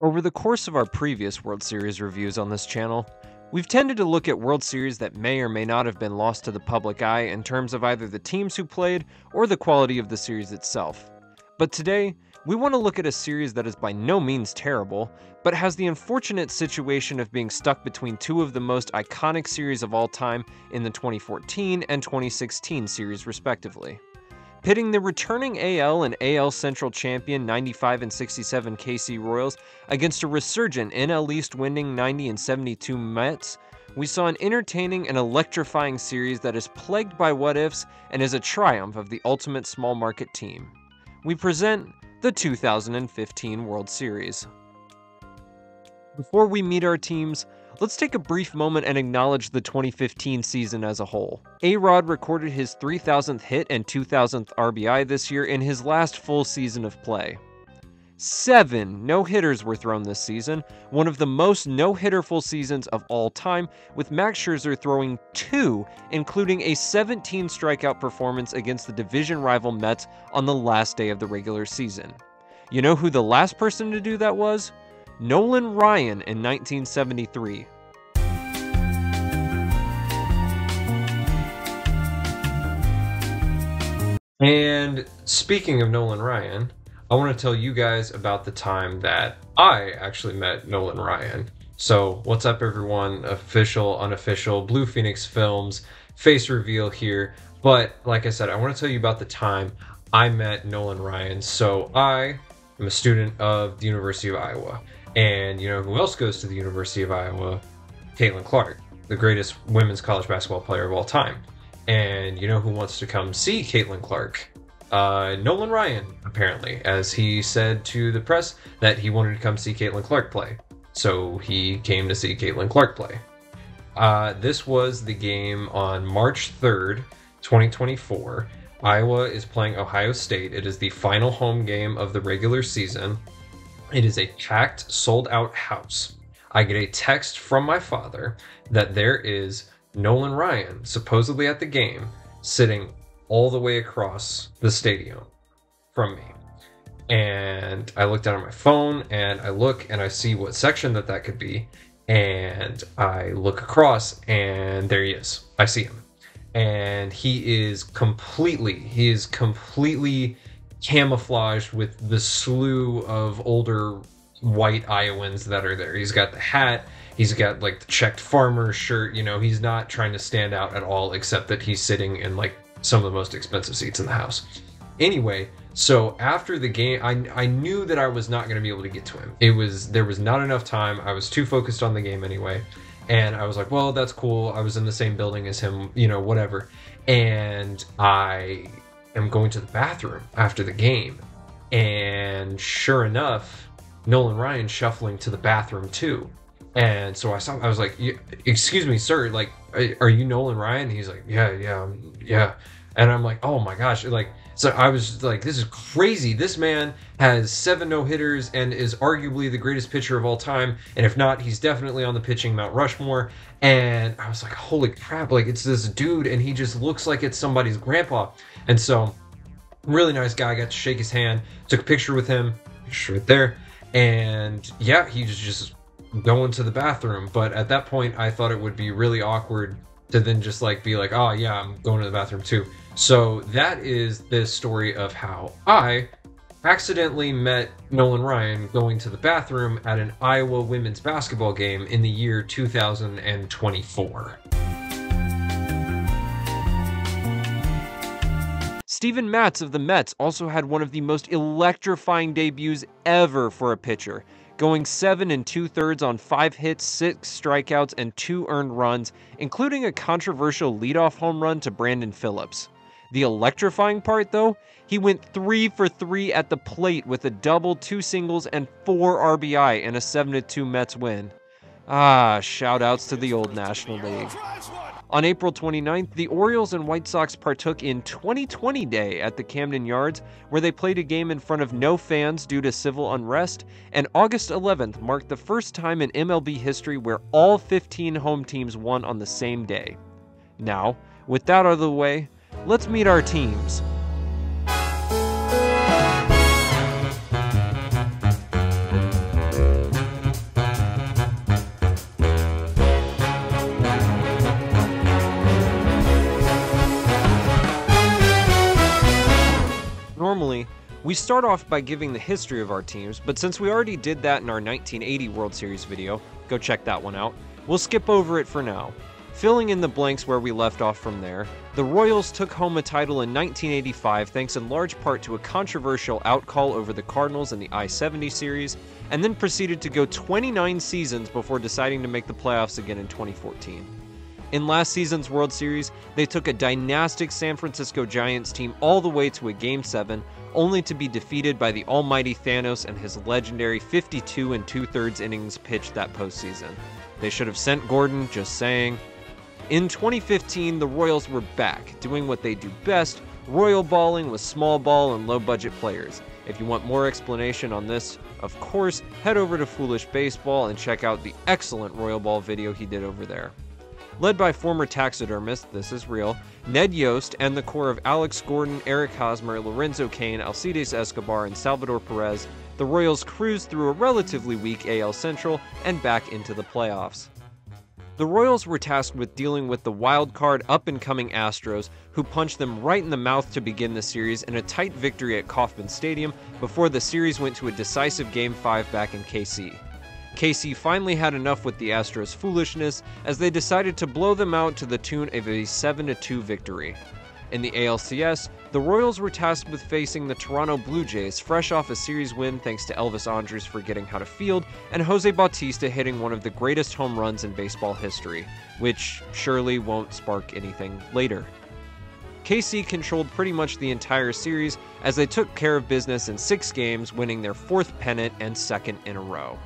Over the course of our previous World Series reviews on this channel, we've tended to look at World Series that may or may not have been lost to the public eye in terms of either the teams who played or the quality of the series itself. But today, we want to look at a series that is by no means terrible, but has the unfortunate situation of being stuck between two of the most iconic series of all time in the 2014 and 2016 series respectively pitting the returning AL and AL Central champion 95 and 67 KC Royals against a resurgent NL East winning 90 and 72 Mets, we saw an entertaining and electrifying series that is plagued by what ifs and is a triumph of the ultimate small market team. We present the 2015 World Series. Before we meet our teams, Let's take a brief moment and acknowledge the 2015 season as a whole. A-Rod recorded his 3,000th hit and 2,000th RBI this year in his last full season of play. Seven no-hitters were thrown this season, one of the most no-hitterful seasons of all time, with Max Scherzer throwing two, including a 17 strikeout performance against the division rival Mets on the last day of the regular season. You know who the last person to do that was? Nolan Ryan in 1973. And speaking of Nolan Ryan, I want to tell you guys about the time that I actually met Nolan Ryan. So, what's up, everyone? Official, unofficial, Blue Phoenix Films face reveal here. But, like I said, I want to tell you about the time I met Nolan Ryan. So, I am a student of the University of Iowa. And you know who else goes to the University of Iowa? Caitlin Clark, the greatest women's college basketball player of all time. And you know who wants to come see Caitlin Clark? Uh, Nolan Ryan, apparently, as he said to the press that he wanted to come see Caitlin Clark play. So he came to see Caitlin Clark play. Uh, this was the game on March 3rd, 2024. Iowa is playing Ohio State. It is the final home game of the regular season. It is a packed, sold out house. I get a text from my father that there is Nolan Ryan supposedly at the game sitting all the way across the stadium from me. And I look down at my phone and I look and I see what section that that could be. And I look across and there he is. I see him. And he is completely, he is completely camouflaged with the slew of older white Iowans that are there. He's got the hat, he's got like the checked farmer shirt, you know, he's not trying to stand out at all except that he's sitting in like some of the most expensive seats in the house. Anyway, so after the game, I, I knew that I was not going to be able to get to him. It was there was not enough time. I was too focused on the game anyway. And I was like, well, that's cool. I was in the same building as him, you know, whatever. And I am going to the bathroom after the game. And sure enough, Nolan Ryan shuffling to the bathroom too. And so I saw, I was like, "Excuse me, sir. Like, are you Nolan Ryan?" He's like, "Yeah, yeah, yeah." And I'm like, "Oh my gosh!" Like, so I was like, "This is crazy. This man has seven no hitters and is arguably the greatest pitcher of all time. And if not, he's definitely on the pitching Mount Rushmore." And I was like, "Holy crap! Like, it's this dude, and he just looks like it's somebody's grandpa." And so, really nice guy. I got to shake his hand, took a picture with him, picture right there. And yeah, he was just going to the bathroom. But at that point, I thought it would be really awkward to then just like be like, oh yeah, I'm going to the bathroom too. So that is the story of how I accidentally met Nolan Ryan going to the bathroom at an Iowa women's basketball game in the year 2024. Steven Matz of the Mets also had one of the most electrifying debuts ever for a pitcher, going seven and two thirds on five hits, six strikeouts, and two earned runs, including a controversial leadoff home run to Brandon Phillips. The electrifying part, though, he went three for three at the plate with a double, two singles, and four RBI in a 7 2 Mets win. Ah, shoutouts to the old National League. On April 29th, the Orioles and White Sox partook in 2020 Day at the Camden Yards, where they played a game in front of no fans due to civil unrest, and August 11th marked the first time in MLB history where all 15 home teams won on the same day. Now, with that out of the way, let's meet our teams. We start off by giving the history of our teams, but since we already did that in our 1980 World Series video, go check that one out, we'll skip over it for now. Filling in the blanks where we left off from there, the Royals took home a title in 1985 thanks in large part to a controversial outcall over the Cardinals in the I 70 series, and then proceeded to go 29 seasons before deciding to make the playoffs again in 2014. In last season's World Series, they took a dynastic San Francisco Giants team all the way to a Game 7, only to be defeated by the almighty Thanos and his legendary 52 and two thirds innings pitched that postseason. They should have sent Gordon, just saying. In 2015, the Royals were back, doing what they do best royal balling with small ball and low budget players. If you want more explanation on this, of course, head over to Foolish Baseball and check out the excellent Royal Ball video he did over there. Led by former taxidermist, this is real, Ned Yost, and the core of Alex Gordon, Eric Hosmer, Lorenzo Cain, Alcides Escobar, and Salvador Perez, the Royals cruised through a relatively weak AL Central and back into the playoffs. The Royals were tasked with dealing with the wild card up and coming Astros, who punched them right in the mouth to begin the series in a tight victory at Kauffman Stadium before the series went to a decisive Game 5 back in KC. KC finally had enough with the Astros' foolishness as they decided to blow them out to the tune of a 7 2 victory. In the ALCS, the Royals were tasked with facing the Toronto Blue Jays, fresh off a series win thanks to Elvis Andrus forgetting how to field and Jose Bautista hitting one of the greatest home runs in baseball history, which surely won't spark anything later. KC controlled pretty much the entire series as they took care of business in six games, winning their fourth pennant and second in a row.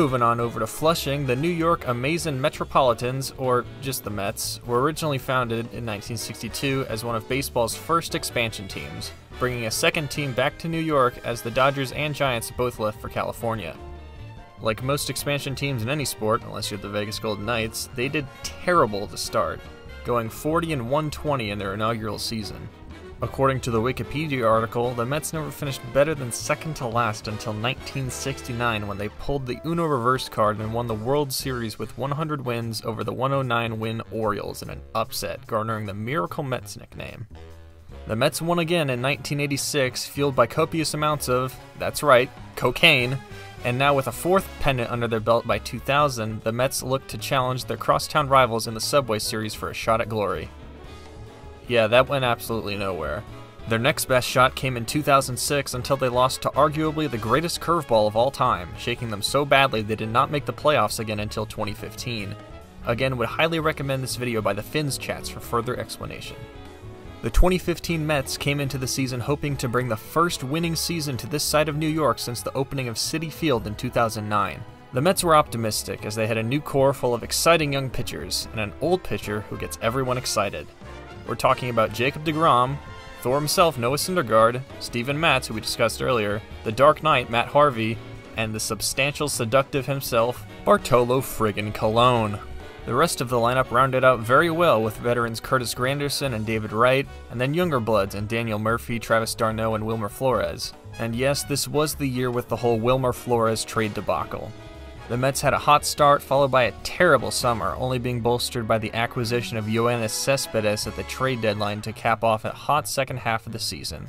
Moving on over to Flushing, the New York Amazing Metropolitans, or just the Mets, were originally founded in 1962 as one of baseball's first expansion teams, bringing a second team back to New York as the Dodgers and Giants both left for California. Like most expansion teams in any sport, unless you're the Vegas Golden Knights, they did terrible to start, going 40 and 120 in their inaugural season. According to the Wikipedia article, the Mets never finished better than second to last until 1969 when they pulled the Uno reverse card and won the World Series with 100 wins over the 109 win Orioles in an upset, garnering the Miracle Mets nickname. The Mets won again in 1986, fueled by copious amounts of, that's right, cocaine, and now with a fourth pennant under their belt by 2000, the Mets look to challenge their crosstown rivals in the Subway Series for a shot at glory. Yeah, that went absolutely nowhere. Their next best shot came in 2006 until they lost to arguably the greatest curveball of all time, shaking them so badly they did not make the playoffs again until 2015. Again, would highly recommend this video by the Finz Chats for further explanation. The 2015 Mets came into the season hoping to bring the first winning season to this side of New York since the opening of Citi Field in 2009. The Mets were optimistic as they had a new core full of exciting young pitchers and an old pitcher who gets everyone excited. We're talking about Jacob DeGrom, Thor himself, Noah Syndergaard, Steven Matz, who we discussed earlier, the Dark Knight, Matt Harvey, and the substantial seductive himself, Bartolo friggin' Colon. The rest of the lineup rounded out very well with veterans Curtis Granderson and David Wright, and then younger bloods and Daniel Murphy, Travis d'Arnaud, and Wilmer Flores. And yes, this was the year with the whole Wilmer Flores trade debacle. The Mets had a hot start, followed by a terrible summer, only being bolstered by the acquisition of Yoenis Cespedes at the trade deadline to cap off a hot second half of the season.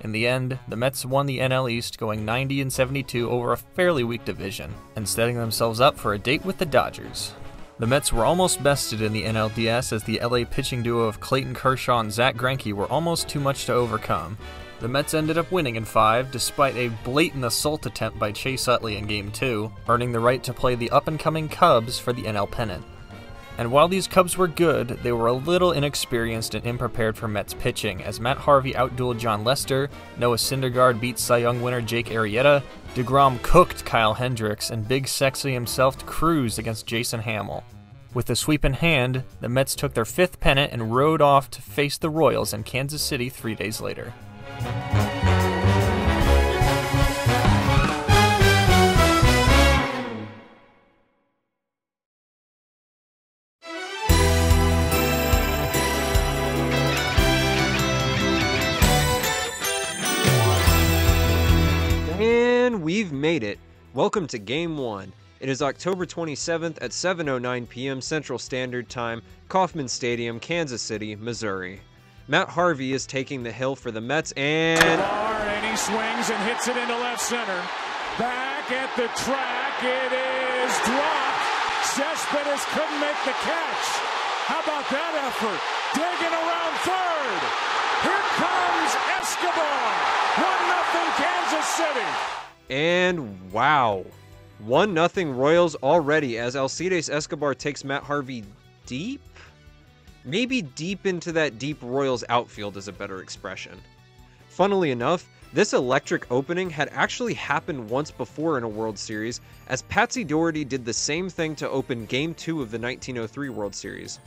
In the end, the Mets won the NL East, going 90 and 72 over a fairly weak division, and setting themselves up for a date with the Dodgers. The Mets were almost bested in the NLDS as the LA pitching duo of Clayton Kershaw and Zack Greinke were almost too much to overcome, the Mets ended up winning in five, despite a blatant assault attempt by Chase Utley in Game 2, earning the right to play the up and coming Cubs for the NL pennant. And while these Cubs were good, they were a little inexperienced and unprepared for Mets pitching, as Matt Harvey outdueled Jon Lester, Noah Syndergaard beat Cy Young winner Jake Arrieta, DeGrom cooked Kyle Hendricks, and Big Sexy himself cruised against Jason Hammel. With the sweep in hand, the Mets took their fifth pennant and rode off to face the Royals in Kansas City three days later. And we've made it. Welcome to Game 1. It is October 27th at 7:09 p.m. Central Standard Time, Kauffman Stadium, Kansas City, Missouri. Matt Harvey is taking the hill for the Mets and and he swings and hits it into left center. Back at the track, it is dropped. Cespedes couldn't make the catch. How about that effort? Digging around third. Here comes Escobar. 1 0 Kansas City. And wow. 1 0 Royals already as Alcides Escobar takes Matt Harvey deep? Maybe deep into that deep Royals outfield is a better expression. Funnily enough, this electric opening had actually happened once before in a World Series, as Patsy Dougherty did the same thing to open Game 2 of the 1903 World Series.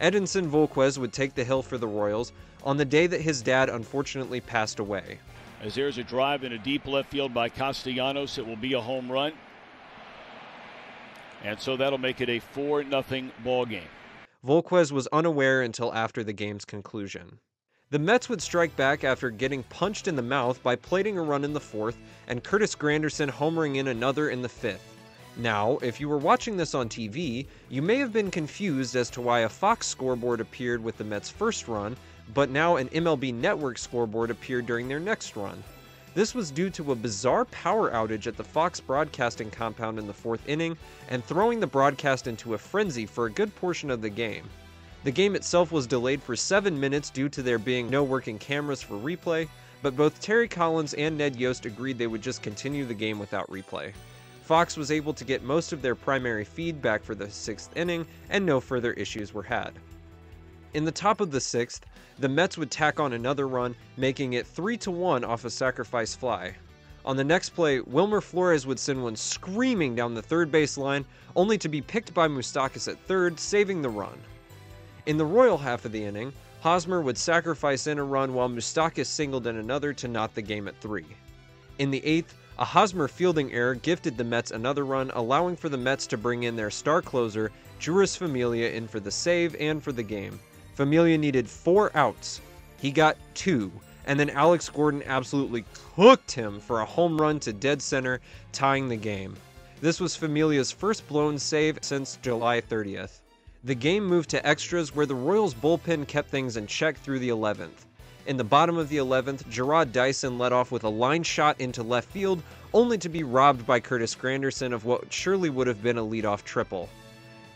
Edinson Volquez would take the hill for the Royals on the day that his dad unfortunately passed away. As there's a drive in a deep left field by Castellanos, it will be a home run. And so that'll make it a 4 0 ball game. Volquez was unaware until after the game's conclusion. The Mets would strike back after getting punched in the mouth by plating a run in the fourth and Curtis Granderson homering in another in the fifth. Now, if you were watching this on TV, you may have been confused as to why a Fox scoreboard appeared with the Mets' first run, but now an MLB Network scoreboard appeared during their next run. This was due to a bizarre power outage at the Fox broadcasting compound in the fourth inning and throwing the broadcast into a frenzy for a good portion of the game. The game itself was delayed for seven minutes due to there being no working cameras for replay, but both Terry Collins and Ned Yost agreed they would just continue the game without replay. Fox was able to get most of their primary feed back for the sixth inning, and no further issues were had. In the top of the sixth, the Mets would tack on another run, making it 3 to 1 off a sacrifice fly. On the next play, Wilmer Flores would send one screaming down the third base line, only to be picked by Moustakas at third, saving the run. In the Royal half of the inning, Hosmer would sacrifice in a run while Moustakas singled in another to knot the game at 3. In the eighth, a Hosmer fielding error gifted the Mets another run, allowing for the Mets to bring in their star closer, Jeurys Familia, in for the save and for the game. Familia needed four outs. He got two, and then Alex Gordon absolutely cooked him for a home run to dead center, tying the game. This was Familia's first blown save since July 30th. The game moved to extras where the Royals bullpen kept things in check through the 11th. In the bottom of the 11th, Jarrod Dyson led off with a line shot into left field, only to be robbed by Curtis Granderson of what surely would have been a leadoff triple.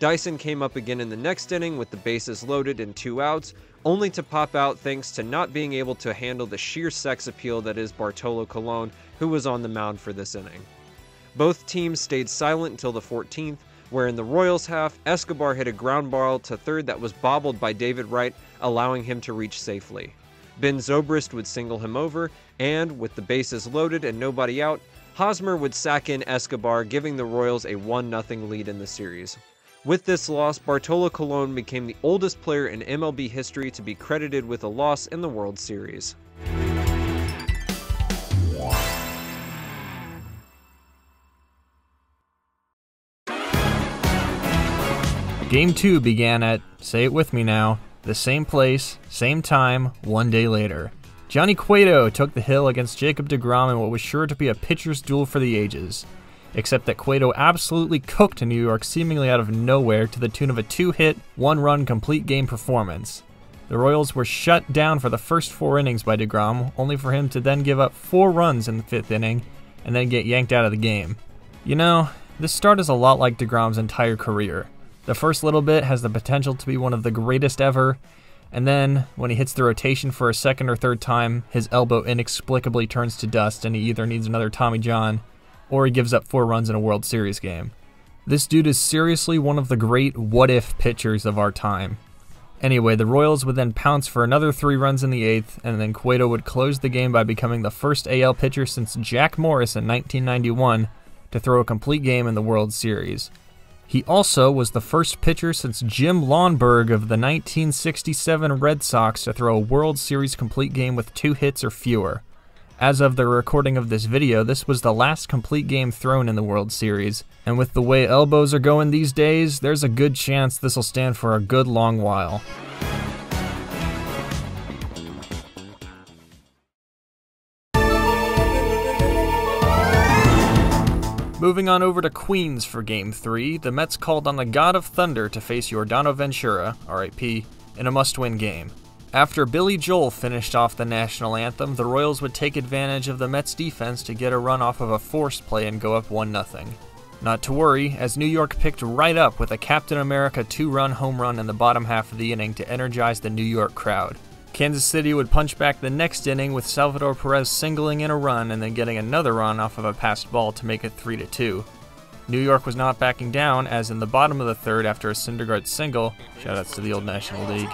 Dyson came up again in the next inning with the bases loaded and two outs, only to pop out thanks to not being able to handle the sheer sex appeal that is Bartolo Colon, who was on the mound for this inning. Both teams stayed silent until the 14th, where in the Royals half, Escobar hit a ground ball to third that was bobbled by David Wright, allowing him to reach safely. Ben Zobrist would single him over, and, with the bases loaded and nobody out, Hosmer would sack in Escobar, giving the Royals a 1 0 lead in the series. With this loss, Bartolo Colon became the oldest player in MLB history to be credited with a loss in the World Series. Game 2 began at, say it with me now, the same place, same time, one day later. Johnny Cueto took the hill against Jacob DeGrom in what was sure to be a pitcher's duel for the ages. Except that Cueto absolutely cooked New York seemingly out of nowhere to the tune of a two hit, one run complete game performance. The Royals were shut down for the first four innings by DeGrom, only for him to then give up four runs in the fifth inning and then get yanked out of the game. You know, this start is a lot like DeGrom's entire career. The first little bit has the potential to be one of the greatest ever, and then, when he hits the rotation for a second or third time, his elbow inexplicably turns to dust and he either needs another Tommy John or he gives up four runs in a World Series game. This dude is seriously one of the great what if pitchers of our time. Anyway, the Royals would then pounce for another three runs in the eighth, and then Cueto would close the game by becoming the first AL pitcher since Jack Morris in 1991 to throw a complete game in the World Series. He also was the first pitcher since Jim Lonborg of the 1967 Red Sox to throw a World Series complete game with two hits or fewer. As of the recording of this video, this was the last complete game thrown in the World Series, and with the way elbows are going these days, there's a good chance this will stand for a good long while. Moving on over to Queens for Game 3, the Mets called on the God of Thunder to face Yordano Ventura, RIP, in a must win game. After Billy Joel finished off the national anthem, the Royals would take advantage of the Mets defense to get a run off of a forced play and go up 1 0. Not to worry, as New York picked right up with a Captain America two run home run in the bottom half of the inning to energize the New York crowd. Kansas City would punch back the next inning with Salvador Perez singling in a run and then getting another run off of a passed ball to make it 3 2. New York was not backing down, as in the bottom of the third after a Syndergaard single, shoutouts to the old National League,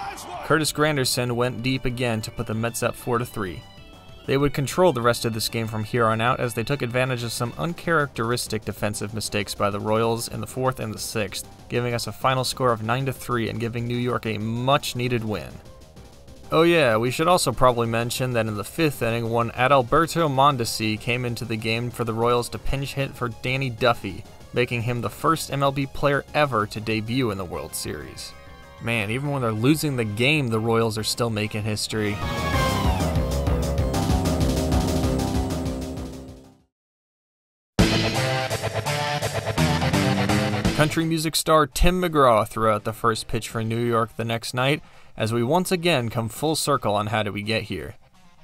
Curtis Granderson went deep again to put the Mets up 4 3. They would control the rest of this game from here on out as they took advantage of some uncharacteristic defensive mistakes by the Royals in the fourth and the sixth, giving us a final score of 9 3 and giving New York a much needed win. Oh yeah, we should also probably mention that in the fifth inning, one Adalberto Mondesi came into the game for the Royals to pinch hit for Danny Duffy, making him the first MLB player ever to debut in the World Series. Man, even when they're losing the game, the Royals are still making history. Country music star Tim McGraw threw out the first pitch for New York the next night as we once again come full circle on how did we get here.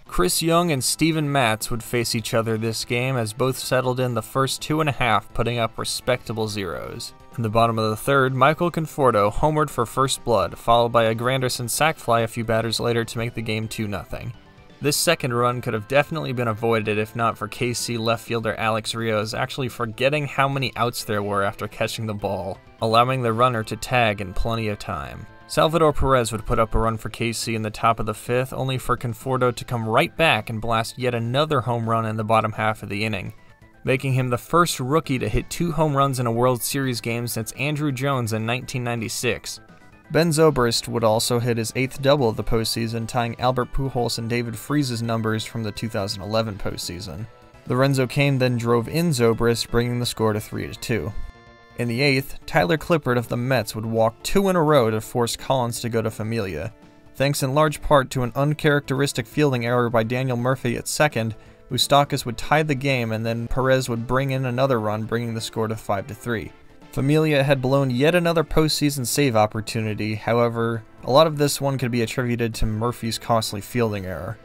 Chris Young and Steven Matz would face each other this game as both settled in the first two and a half, putting up respectable zeros. In the bottom of the third, Michael Conforto homered for first blood, followed by a Granderson sac fly a few batters later to make the game 2 0. This second run could have definitely been avoided if not for KC left fielder Alex Rios actually forgetting how many outs there were after catching the ball, allowing the runner to tag in plenty of time. Salvador Perez would put up a run for KC in the top of the fifth, only for Conforto to come right back and blast yet another home run in the bottom half of the inning, making him the first rookie to hit two home runs in a World Series game since Andruw Jones in 1996. Ben Zobrist would also hit his eighth double of the postseason, tying Albert Pujols and David Freese's numbers from the 2011 postseason. Lorenzo Cain then drove in Zobrist, bringing the score to 3 2. In the eighth, Tyler Clippard of the Mets would walk two in a row to force Collins to go to Familia. Thanks in large part to an uncharacteristic fielding error by Daniel Murphy at second, Moustakas would tie the game and then Perez would bring in another run, bringing the score to 5 3. Familia had blown yet another postseason save opportunity, however, a lot of this one could be attributed to Murphy's costly fielding error.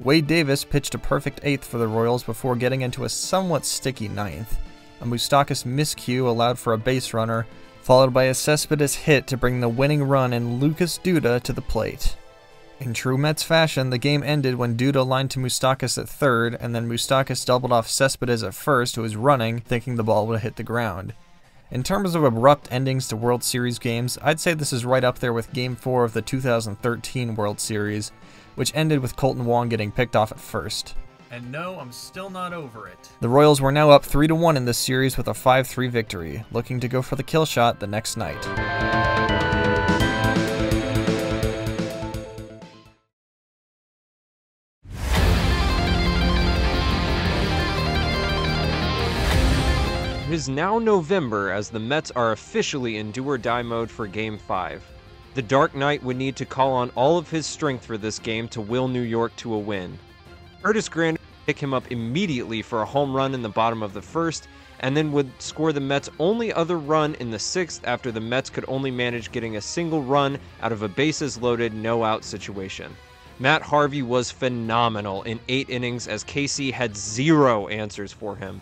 Wade Davis pitched a perfect eighth for the Royals before getting into a somewhat sticky ninth. A Moustakas miscue allowed for a base runner, followed by a Cespedes hit to bring the winning run and Lucas Duda to the plate. In true Mets fashion, the game ended when Duda lined to Moustakas at third, and then Moustakas doubled off Cespedes at first, who was running, thinking the ball would hit the ground. In terms of abrupt endings to World Series games, I'd say this is right up there with Game 4 of the 2013 World Series, which ended with Kolten Wong getting picked off at first. And no, I'm still not over it. The Royals were now up 3 1 in this series with a 5 3 victory, looking to go for the kill shot the next night. Is now November as the Mets are officially in do or die mode for Game 5. The Dark Knight would need to call on all of his strength for this game to will New York to a win. Curtis Grand pick him up immediately for a home run in the bottom of the first, and then would score the Mets' only other run in the sixth after the Mets could only manage getting a single run out of a bases loaded, no out situation. Matt Harvey was phenomenal in eight innings as KC had zero answers for him.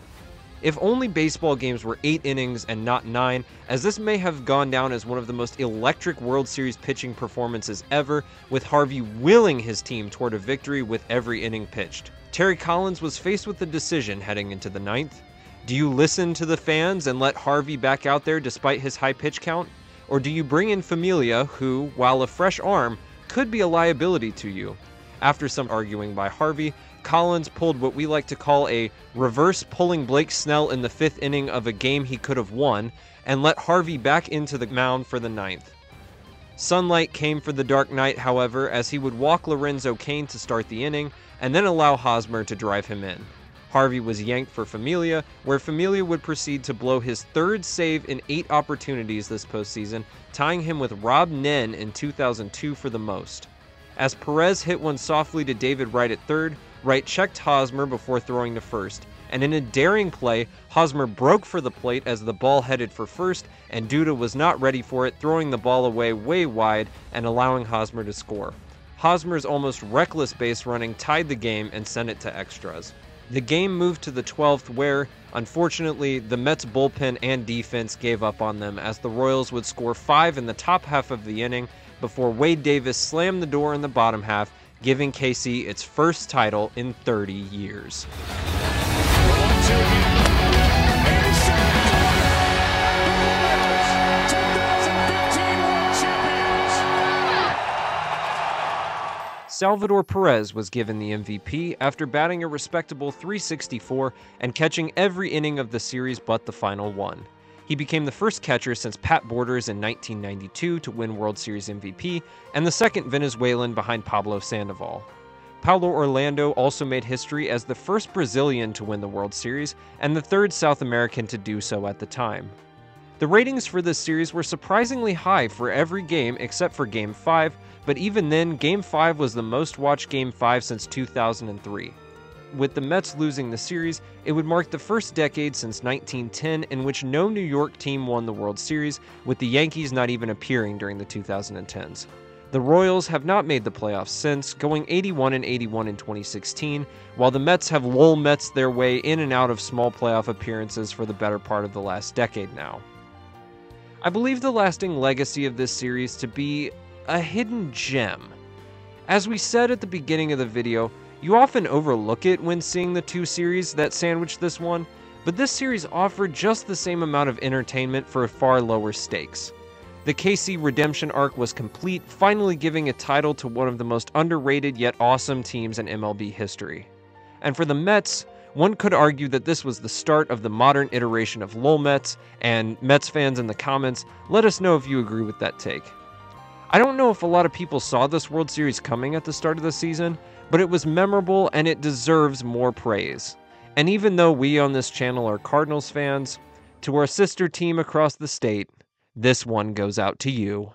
If only baseball games were eight innings and not nine, as this may have gone down as one of the most electric World Series pitching performances ever, with Harvey willing his team toward a victory with every inning pitched. Terry Collins was faced with the decision heading into the ninth. Do you listen to the fans and let Harvey back out there despite his high pitch count? Or do you bring in Familia, who, while a fresh arm, could be a liability to you? After some arguing by Harvey, Collins pulled what we like to call a reverse pulling Blake Snell in the fifth inning of a game he could have won, and let Harvey back into the mound for the ninth. Sunlight came for the Dark Knight, however, as he would walk Lorenzo Cain to start the inning, and then allow Hosmer to drive him in. Harvey was yanked for Familia, where Familia would proceed to blow his third save in eight opportunities this postseason, tying him with Rob Nen in 2002 for the most. As Perez hit one softly to David Wright at third, Wright checked Hosmer before throwing to first, and in a daring play, Hosmer broke for the plate as the ball headed for first, and Duda was not ready for it, throwing the ball away way wide and allowing Hosmer to score. Hosmer's almost reckless base running tied the game and sent it to extras. The game moved to the 12th, where, unfortunately, the Mets bullpen and defense gave up on them as the Royals would score five in the top half of the inning before Wade Davis slammed the door in the bottom half, giving KC its first title in 30 years. Salvador Perez was given the MVP after batting a respectable 364 and catching every inning of the series but the final one. He became the first catcher since Pat Borders in 1992 to win World Series MVP and the second Venezuelan behind Pablo Sandoval. Paulo Orlando also made history as the first Brazilian to win the World Series and the third South American to do so at the time. The ratings for this series were surprisingly high for every game except for Game 5, but even then, Game 5 was the most watched Game 5 since 2003. With the Mets losing the series, it would mark the first decade since 1910 in which no New York team won the World Series, with the Yankees not even appearing during the 2010s. The Royals have not made the playoffs since, going 81 and 81 in 2016, while the Mets have lol Mets their way in and out of small playoff appearances for the better part of the last decade now. I believe the lasting legacy of this series to be a hidden gem. As we said at the beginning of the video, you often overlook it when seeing the two series that sandwich this one, but this series offered just the same amount of entertainment for far lower stakes. The KC redemption arc was complete, finally giving a title to one of the most underrated yet awesome teams in MLB history. And for the Mets, one could argue that this was the start of the modern iteration of LOL Mets, and Mets fans in the comments, let us know if you agree with that take. I don't know if a lot of people saw this World Series coming at the start of the season, but it was memorable and it deserves more praise. And even though we on this channel are Cardinals fans, to our sister team across the state, this one goes out to you.